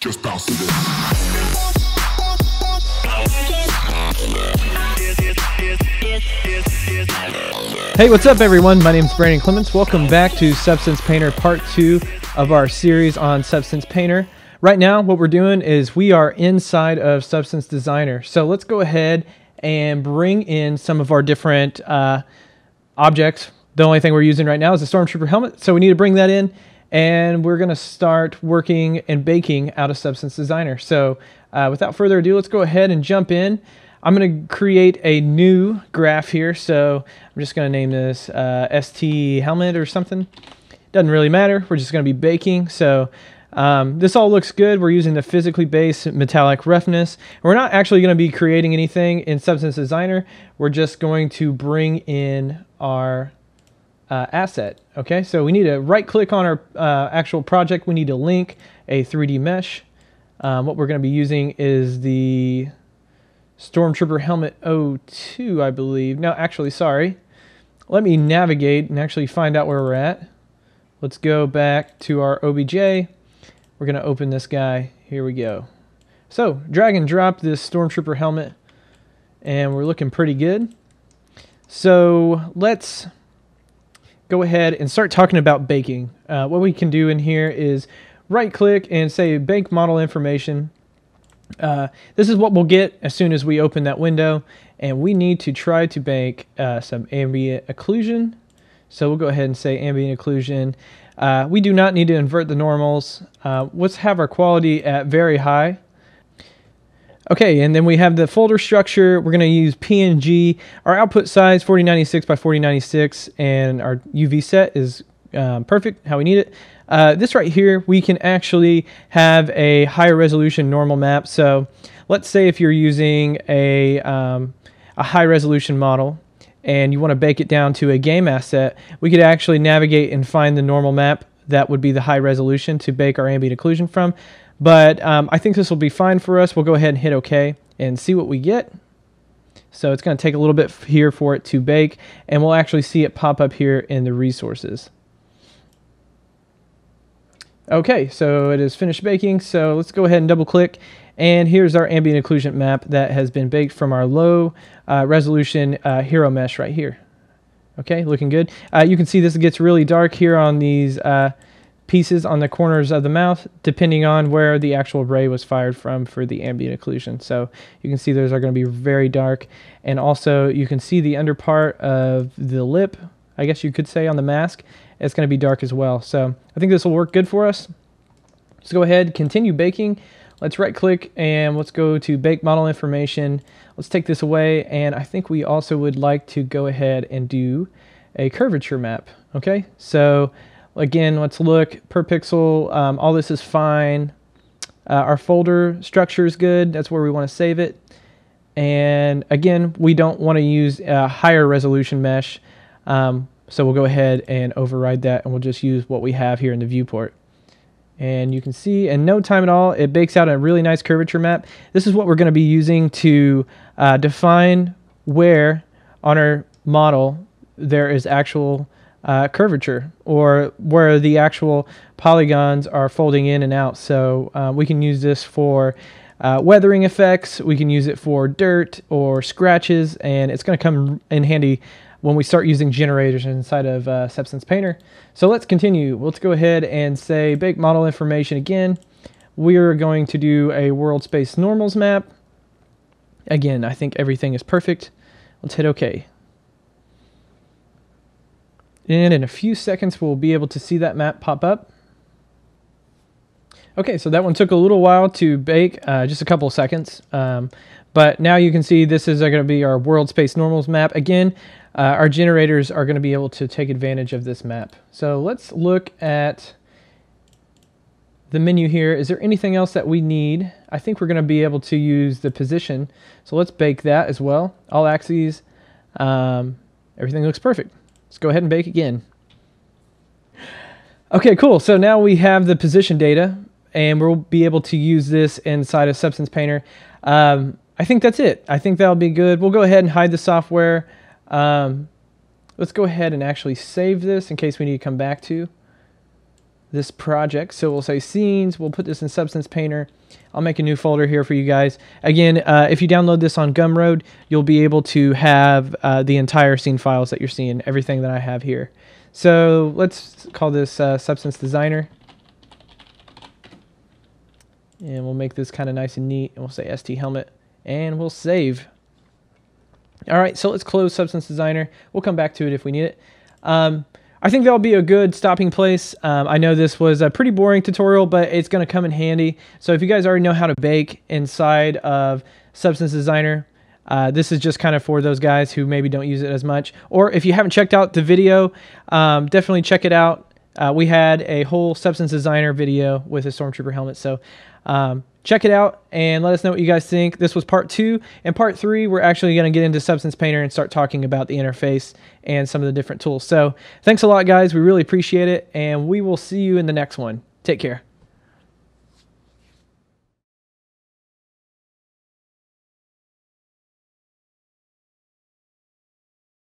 Just bounce to this. Hey, what's up, everyone? My name is Brandon Clements. Welcome back to Substance Painter Part 2 of our series on Substance Painter. Right now, what we're doing is we are inside of Substance Designer. So let's go ahead and bring in some of our different uh, objects. The only thing we're using right now is a Stormtrooper helmet, so we need to bring that in. And we're going to start working and baking out of Substance Designer. So uh, without further ado, let's go ahead and jump in. I'm going to create a new graph here. So I'm just going to name this uh, ST helmet or something. Doesn't really matter. We're just going to be baking. So um, this all looks good. We're using the physically based metallic roughness. We're not actually going to be creating anything in Substance Designer. We're just going to bring in our uh, asset. Okay, so we need to right click on our uh, actual project. We need to link a 3D mesh. Um, what we're going to be using is the Stormtrooper Helmet 02, I believe. No, actually, sorry. Let me navigate and actually find out where we're at. Let's go back to our OBJ. We're going to open this guy. Here we go. So, drag and drop this Stormtrooper helmet, and we're looking pretty good. So, let's go ahead and start talking about baking. Uh, what we can do in here is right click and say bake model information. Uh, this is what we'll get as soon as we open that window and we need to try to bake uh, some ambient occlusion. So we'll go ahead and say ambient occlusion. Uh, we do not need to invert the normals. Uh, let's have our quality at very high. Okay, and then we have the folder structure. We're going to use PNG. Our output size 4096 by 4096, and our UV set is um, perfect how we need it. Uh, this right here, we can actually have a higher resolution normal map. So let's say if you're using a, um, a high resolution model and you want to bake it down to a game asset, we could actually navigate and find the normal map that would be the high resolution to bake our ambient occlusion from. But um, I think this will be fine for us. We'll go ahead and hit OK and see what we get. So it's going to take a little bit here for it to bake, and we'll actually see it pop up here in the resources. Okay, so it is finished baking. So let's go ahead and double click. And here's our ambient occlusion map that has been baked from our low uh, resolution uh, hero mesh right here. Okay, looking good. Uh, you can see this gets really dark here on these uh, pieces on the corners of the mouth, depending on where the actual ray was fired from for the ambient occlusion. So you can see those are going to be very dark. And also you can see the under part of the lip, I guess you could say on the mask, it's going to be dark as well. So I think this will work good for us. Let's go ahead, continue baking. Let's right click and let's go to bake model information. Let's take this away. And I think we also would like to go ahead and do a curvature map. Okay, so again, let's look per pixel. Um, all this is fine. Uh, our folder structure is good. That's where we want to save it. And again, we don't want to use a higher resolution mesh. Um, so we'll go ahead and override that and we'll just use what we have here in the viewport. And you can see in no time at all, it bakes out a really nice curvature map. This is what we're going to be using to uh, define where on our model there is actual uh, curvature or where the actual polygons are folding in and out. So uh, we can use this for uh, weathering effects. We can use it for dirt or scratches, and it's going to come in handy when we start using generators inside of uh, Substance Painter. So let's continue. Let's go ahead and say bake model information again. We're going to do a world space normals map. Again, I think everything is perfect. Let's hit OK. And in a few seconds, we'll be able to see that map pop up. Okay, so that one took a little while to bake, uh, just a couple seconds. Um, but now you can see this is going to be our world space normals map. Again, uh, our generators are going to be able to take advantage of this map. So let's look at the menu here. Is there anything else that we need? I think we're going to be able to use the position. So let's bake that as well. All axes. Um, everything looks perfect. Let's go ahead and bake again. Okay, cool. So now we have the position data and we'll be able to use this inside of Substance Painter. Um, I think that's it. I think that'll be good. We'll go ahead and hide the software. Um, let's go ahead and actually save this in case we need to come back to. This project. So we'll say scenes, we'll put this in Substance Painter. I'll make a new folder here for you guys. Again, uh, if you download this on Gumroad, you'll be able to have uh, the entire scene files that you're seeing, everything that I have here. So let's call this uh, Substance Designer. And we'll make this kind of nice and neat. And we'll say ST Helmet. And we'll save. All right, so let's close Substance Designer. We'll come back to it if we need it. Um, I think that'll be a good stopping place. Um, I know this was a pretty boring tutorial, but it's going to come in handy. So if you guys already know how to bake inside of Substance Designer, uh, this is just kind of for those guys who maybe don't use it as much. Or if you haven't checked out the video, um, definitely check it out. Uh, we had a whole Substance Designer video with a Stormtrooper helmet. So um, check it out and let us know what you guys think. This was part two. And part three, we're actually going to get into Substance Painter and start talking about the interface and some of the different tools. So thanks a lot, guys. We really appreciate it. And we will see you in the next one. Take care.